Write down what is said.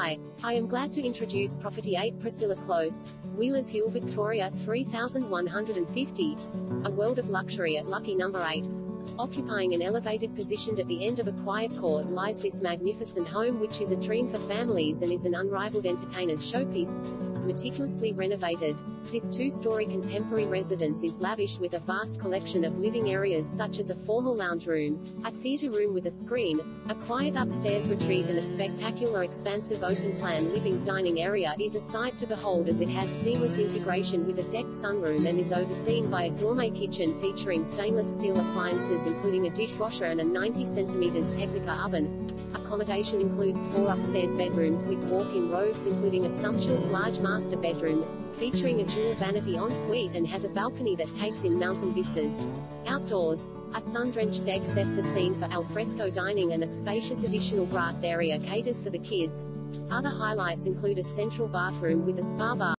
Hi, I am glad to introduce Property 8 Priscilla Close, Wheelers Hill, Victoria 3150. A world of luxury at lucky number 8. Occupying an elevated position at the end of a quiet court lies this magnificent home which is a dream for families and is an unrivaled entertainer's showpiece. Meticulously renovated, this two-story contemporary residence is lavish with a vast collection of living areas such as a formal lounge room, a theater room with a screen, a quiet upstairs retreat and a spectacular expansive open-plan living dining area is a sight to behold as it has seamless integration with a decked sunroom and is overseen by a gourmet kitchen featuring stainless steel appliances including a dishwasher and a 90 cm Technika oven. Accommodation includes four upstairs bedrooms with walk-in robes including a sumptuous large master bedroom, featuring a dual vanity ensuite and has a balcony that takes in mountain vistas. Outdoors, a sun-drenched deck sets the scene for alfresco dining and a spacious additional grassed area caters for the kids. Other highlights include a central bathroom with a spa bar.